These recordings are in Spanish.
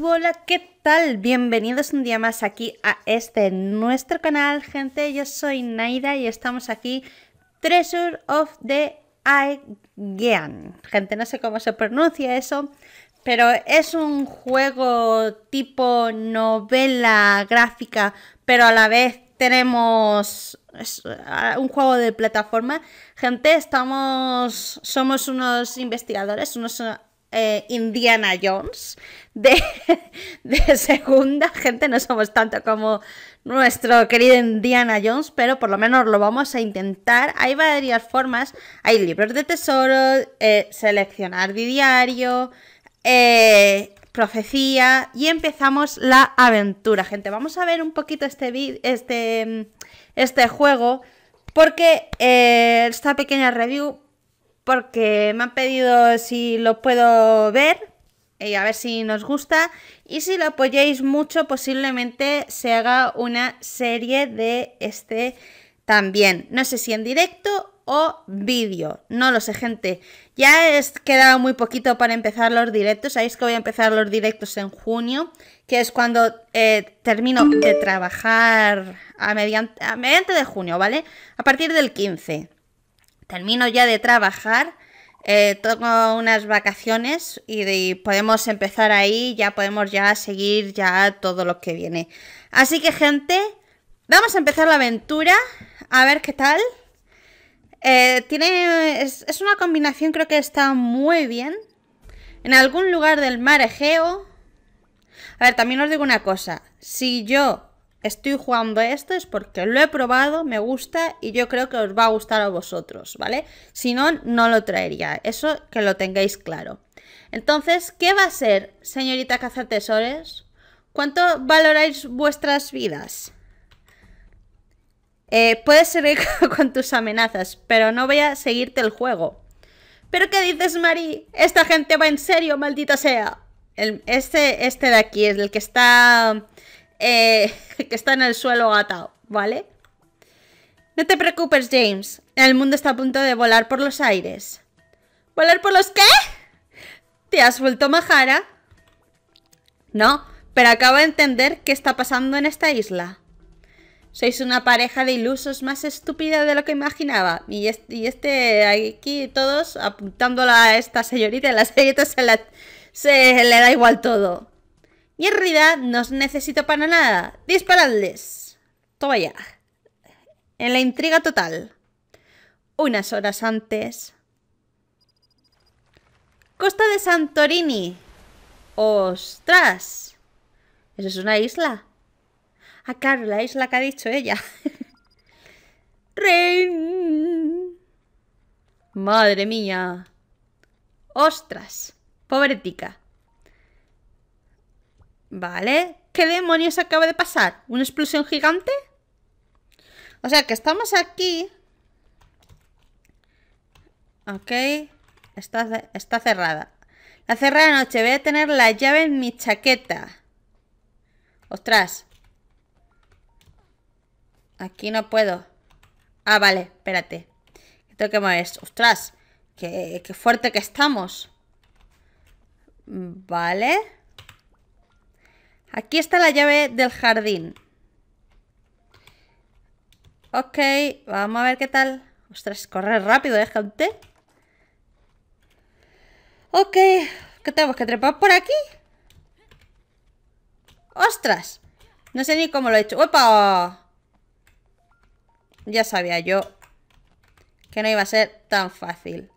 Hola, ¿qué tal? Bienvenidos un día más aquí a este nuestro canal, gente. Yo soy Naida y estamos aquí Treasure of the Aegean. Gente, no sé cómo se pronuncia eso, pero es un juego tipo novela gráfica, pero a la vez tenemos un juego de plataforma. Gente, estamos somos unos investigadores, unos eh, Indiana Jones de, segunda. Gente, no somos tanto como nuestro querido Indiana Jones, pero por lo menos lo vamos a intentar. Hay varias formas. Hay libros de tesoro, eh, seleccionar de diario, eh, profecía y empezamos la aventura, gente. Vamos a ver un poquito este, este, este juego porque esta pequeña review porque me han pedido si lo puedo ver y a ver si nos gusta. Y si lo apoyáis mucho, posiblemente se haga una serie de este también. No sé si en directo o vídeo. No lo sé, gente. Ya es quedado muy poquito para empezar los directos. Sabéis que voy a empezar los directos en junio, que es cuando eh, termino de trabajar a mediante, a mediante de junio, ¿vale? A partir del 15 termino ya de trabajar, eh, tengo unas vacaciones y, podemos empezar ahí, ya podemos ya seguir ya todo lo que viene. Así que gente, vamos a empezar la aventura, a ver qué tal. Eh, tiene, es, es una combinación, creo que está muy bien. En algún lugar del mar Egeo. A ver, también os digo una cosa. Si yo estoy jugando esto es porque lo he probado, me gusta y yo creo que os va a gustar a vosotros, ¿vale? Si no, no lo traería. Eso que lo tengáis claro. Entonces, ¿qué va a ser, señorita cazatesores? ¿Cuánto valoráis vuestras vidas? Eh, puedes seguir con tus amenazas, pero no voy a seguirte el juego. ¿Pero qué dices, Mari? Esta gente va en serio, maldita sea. este, este de aquí es el que está eh, que está en el suelo atado, ¿vale? No te preocupes, James. El mundo está a punto de volar por los aires. ¿Volar por los qué? ¿Te has vuelto majara? No, pero acabo de entender qué está pasando en esta isla. Sois una pareja de ilusos más estúpida de lo que imaginaba. Y este, aquí todos apuntándola a esta señorita, la señorita se, se le da igual todo. Y en realidad no os necesito para nada. Disparadles. Toma ya. En la intriga total. Unas horas antes. Costa de Santorini. ¡Ostras! ¿Eso es una isla? Ah, claro, la isla que ha dicho ella. ¡Rin! Madre mía. ¡Ostras! Pobre tica. Vale. ¿Qué demonios acaba de pasar? ¿Una explosión gigante? O sea que estamos aquí. Ok. Está, está cerrada. La cerrada noche. Voy a tener la llave en mi chaqueta. Ostras. Aquí no puedo. Ah, vale. Espérate. Tengo que mover. Ostras. Qué, qué fuerte que estamos. Vale. Aquí está la llave del jardín. Ok, vamos a ver qué tal. Ostras, corre rápido, ¿eh, gente? Ok, ¿qué tenemos que trepar por aquí? ¡Ostras! No sé ni cómo lo he hecho. ¡Opa! Ya sabía yo que no iba a ser tan fácil.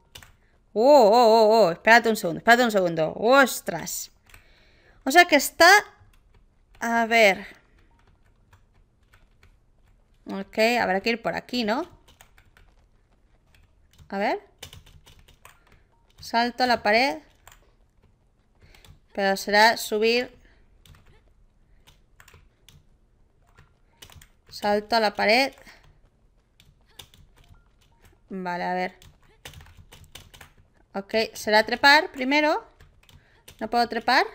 ¡Oh, oh, oh! oh! Espérate un segundo, espérate un segundo. ¡Ostras! O sea que está a ver. Ok, habrá que ir por aquí, ¿no? A ver. Salto a la pared. Pero será subir. Salto a la pared. Vale, a ver. Ok, será trepar primero. ¿No puedo trepar?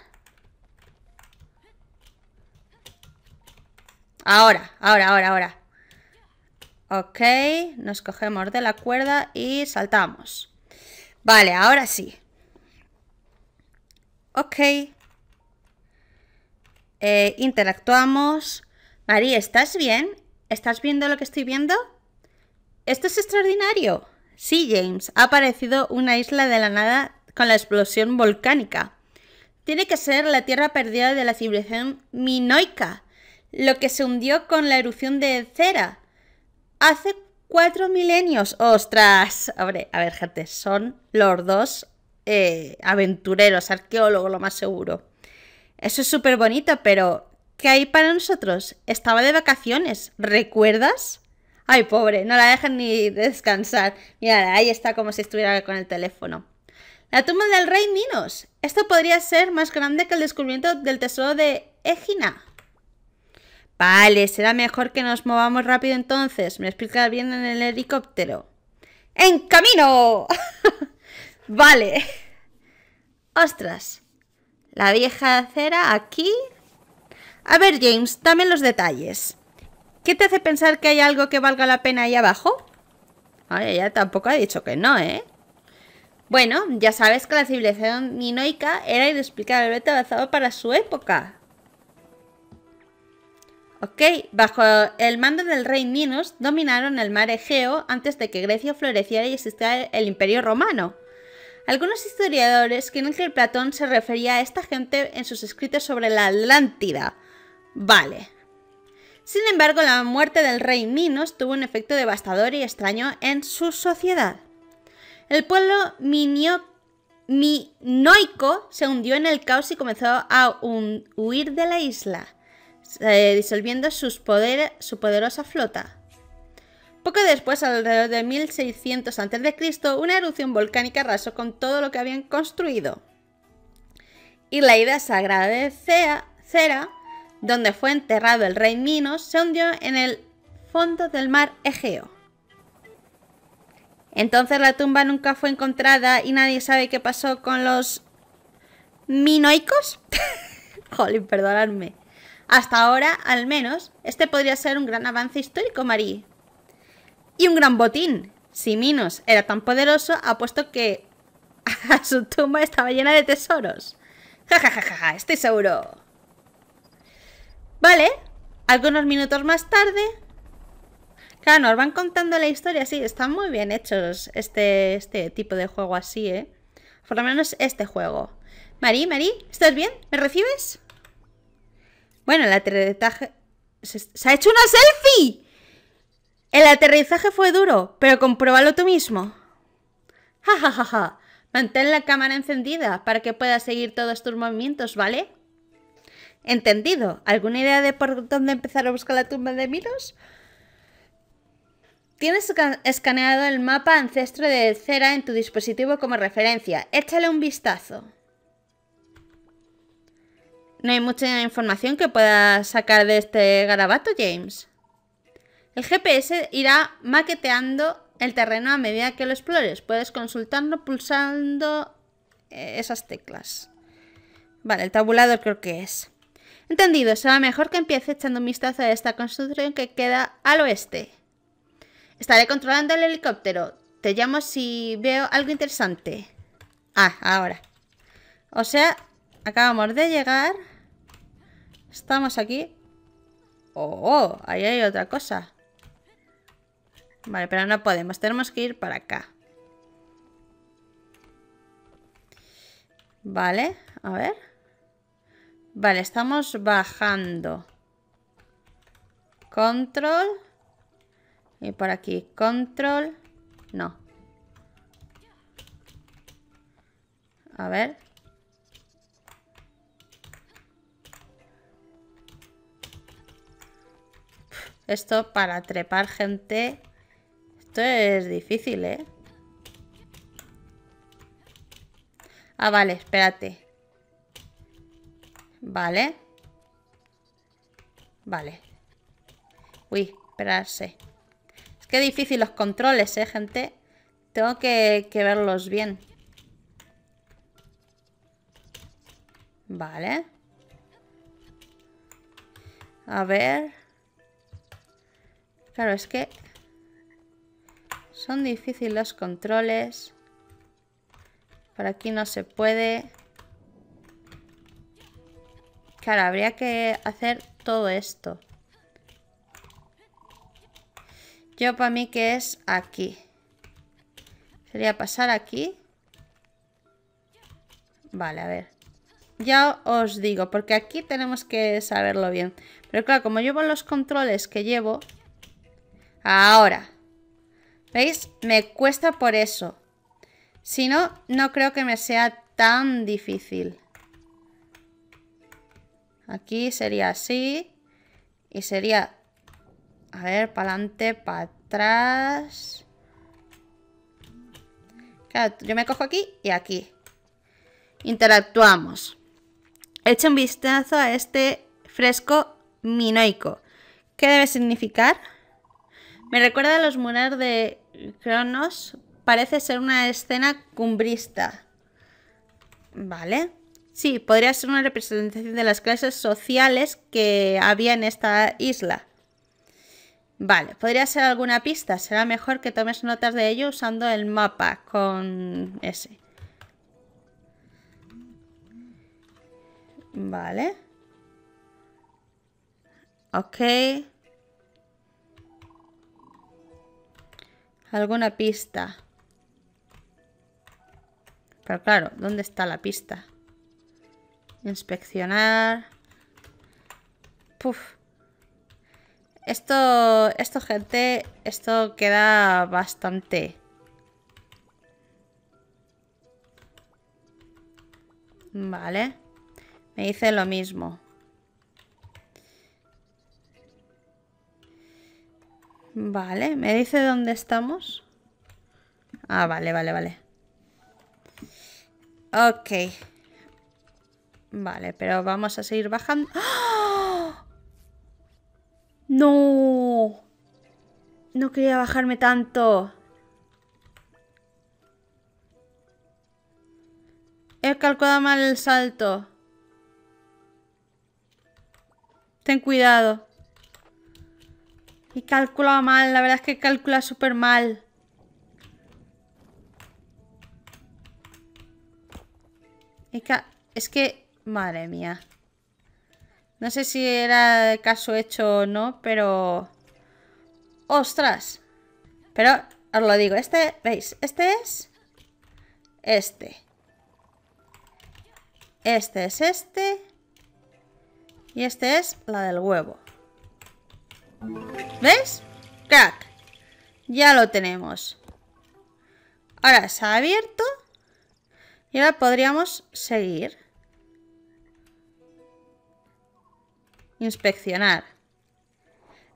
Ahora, ahora, ahora, ahora. Ok, nos cogemos de la cuerda y saltamos. Vale, ahora sí. Ok. eh, interactuamos. María, ¿estás bien? ¿Estás viendo lo que estoy viendo? Esto es extraordinario. Sí, James, ha aparecido una isla de la nada con la explosión volcánica. Tiene que ser la tierra perdida de la civilización minoica, lo que se hundió con la erupción de Cera. Hace cuatro milenios. ¡Ostras! a ver, gente, son los dos eh, aventureros, arqueólogos, lo más seguro. Eso es súper bonito, pero ¿qué hay para nosotros? Estaba de vacaciones, ¿recuerdas? Ay, pobre, no la dejan ni descansar. Mira, ahí está como si estuviera con el teléfono. La tumba del rey Minos. Esto podría ser más grande que el descubrimiento del tesoro de Egina. Vale, será mejor que nos movamos rápido entonces. Me explica bien en el helicóptero. ¡En camino! vale. Ostras. La vieja acera aquí. A ver, James, dame los detalles. ¿Qué te hace pensar que hay algo que valga la pena ahí abajo? Ay, ella tampoco ha dicho que no, ¿eh? Bueno, ya sabes que la civilización minoica era inexplicablemente avanzada para su época. Ok, bajo el mando del rey Minos dominaron el mar Egeo antes de que Grecia floreciera y existiera el imperio romano. Algunos historiadores creen que Platón se refería a esta gente en sus escritos sobre la Atlántida. Vale. Sin embargo, la muerte del rey Minos tuvo un efecto devastador y extraño en su sociedad. El pueblo minoico se hundió en el caos y comenzó a huir de la isla disolviendo sus poder, su poderosa flota. Poco después, alrededor de 1600 a.C., una erupción volcánica arrasó con todo lo que habían construido. Y la isla sagrada de Cera, donde fue enterrado el rey Minos, se hundió en el fondo del mar Egeo. Entonces la tumba nunca fue encontrada y nadie sabe qué pasó con los minoicos. Jolín, perdonadme. Hasta ahora, al menos, este podría ser un gran avance histórico, Marie. Y un gran botín. Si Minos era tan poderoso, apuesto que su tumba estaba llena de tesoros. Ja, ja, ja, estoy seguro. Vale, algunos minutos más tarde... Claro, nos van contando la historia, sí, están muy bien hechos este, este tipo de juego así, ¿eh? Por lo menos este juego. Marie, Marie, ¿estás bien? ¿Me recibes? Bueno, el aterrizaje... ¡Se ha hecho una selfie! El aterrizaje fue duro, pero compruébalo tú mismo. Ja, ja, ja, ja. Mantén la cámara encendida para que puedas seguir todos tus movimientos, ¿vale? Entendido. ¿Alguna idea de por dónde empezar a buscar la tumba de Miros? Tienes escaneado el mapa ancestro de cera en tu dispositivo como referencia. Échale un vistazo. No hay mucha información que puedas sacar de este garabato, James. El GPS irá maqueteando el terreno a medida que lo explores. Puedes consultarlo pulsando eh, esas teclas. Vale, el tabulador creo que es. Entendido, será mejor que empiece echando un vistazo a esta construcción que queda al oeste. Estaré controlando el helicóptero. Te llamo si veo algo interesante. Ah, ahora. O sea, acabamos de llegar. Estamos aquí. Oh, ahí hay otra cosa. Vale, pero no podemos. Tenemos que ir para acá. Vale, a ver. Vale, estamos bajando. Control. Y por aquí, control. No. A ver. Esto para trepar gente... Esto es difícil, ¿eh? Ah, vale, espérate. Vale. Vale. Uy, esperarse. Es que difícil los controles, ¿eh, gente? Tengo que, que verlos bien. Vale. A ver... Claro, es que son difíciles los controles. Por aquí no se puede. Claro, habría que hacer todo esto. Yo para mí que es aquí. Sería pasar aquí. Vale, a ver. Ya os digo, porque aquí tenemos que saberlo bien. Pero claro, como llevo los controles que llevo... Ahora. ¿Veis? Me cuesta por eso. Si no, no creo que me sea tan difícil. Aquí sería así. Y sería a ver, para adelante, para atrás. Yo me cojo aquí y aquí. Interactuamos. Echa un vistazo a este fresco minoico. ¿Qué debe significar? Me recuerda a los murales de Cronos. Parece ser una escena cumbrista. Vale. Sí, podría ser una representación de las clases sociales que había en esta isla. Vale, podría ser alguna pista. Será mejor que tomes notas de ello usando el mapa con ese. Vale. Ok. Alguna pista. Pero claro, ¿dónde está la pista? Inspeccionar. Puf. Esto, esto gente, esto queda bastante. Vale. Me dice lo mismo. Vale, ¿me dice dónde estamos? Ah, vale, vale, vale. Ok. Vale, pero vamos a seguir bajando. ¡Ah! No. No quería bajarme tanto. He calculado mal el salto. Ten cuidado. He calculado mal, la verdad es que calcula súper mal. Es que... Madre mía. No sé si era caso hecho o no, pero... ¡Ostras! Pero os lo digo, este, ¿veis? Este es... Este. Este es este. Y este es la del huevo. ¿Ves? Crack. Ya lo tenemos. Ahora se ha abierto. Y ahora podríamos seguir. Inspeccionar.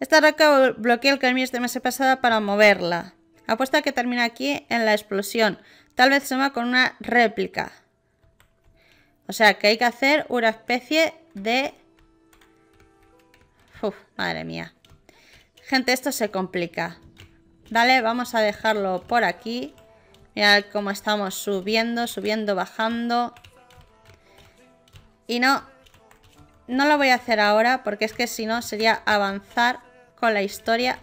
Esta roca bloquea el camino de mes pasada para moverla. Apuesta que termina aquí en la explosión. Tal vez se va con una réplica. O sea que hay que hacer una especie de... Uf, madre mía. Gente, esto se complica. Vale, vamos a dejarlo por aquí. Mirad cómo estamos subiendo, subiendo, bajando. Y no, no lo voy a hacer ahora porque es que si no sería avanzar con la historia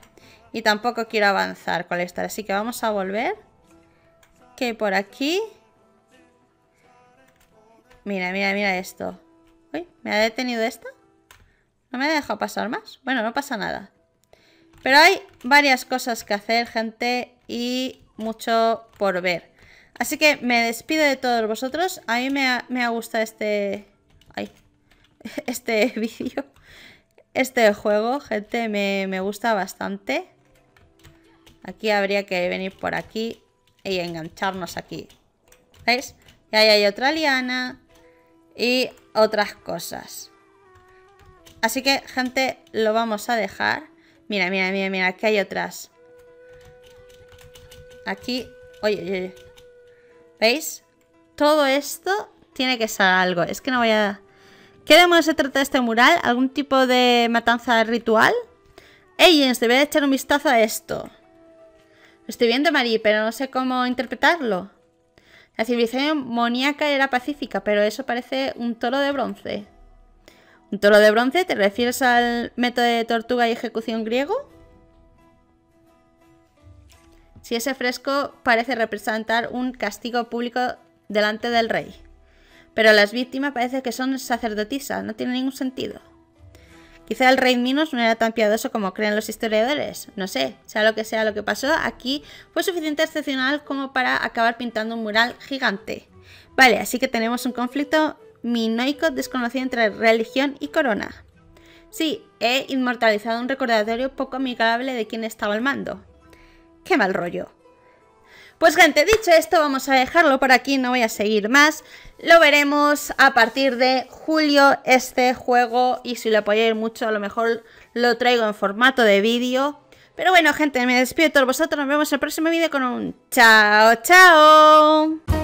y tampoco quiero avanzar con la historia. Así que vamos a volver. Que por aquí... Mira, mira, mira esto. Uy, ¿me ha detenido esto? ¿No me ha dejado pasar más? Bueno, no pasa nada. Pero hay varias cosas que hacer, gente, y mucho por ver. Así que me despido de todos vosotros. A mí me ha, me ha gustado este... Ay, este vídeo, este juego, gente, me, gusta bastante. Aquí habría que venir por aquí y engancharnos aquí. ¿Veis? Y ahí hay otra liana y otras cosas. Así que, gente, lo vamos a dejar. Mira, mira, mira, mira, aquí hay otras. Aquí, oye, oye, ¿Veis? Todo esto tiene que ser algo. Es que no voy a... ¿Qué demonios se trata de este mural? ¿Algún tipo de matanza ritual? Agents, debe echar un vistazo a esto. Lo estoy viendo, Marie, pero no sé cómo interpretarlo. La civilización moníaca era pacífica, pero eso parece un toro de bronce. ¿Un toro de bronce? ¿Te refieres al método de tortuga y ejecución griego? Si ese fresco parece representar un castigo público delante del rey. pero las víctimas parece que son sacerdotisas, no tiene ningún sentido. Quizá el rey Minos no era tan piadoso como creen los historiadores, no sé, sea lo que sea lo que pasó, aquí fue suficiente excepcional como para acabar pintando un mural gigante. Vale, así que tenemos un conflicto minoico desconocido entre religión y corona. Sí, he inmortalizado un recordatorio poco amigable de quién estaba al mando. Qué mal rollo. Pues gente, dicho esto, vamos a dejarlo por aquí, no voy a seguir más. Lo veremos a partir de julio este juego y si lo apoyáis mucho a lo mejor lo traigo en formato de vídeo. Pero bueno gente, me despido de todos vosotros, nos vemos en el próximo vídeo con un chao chao.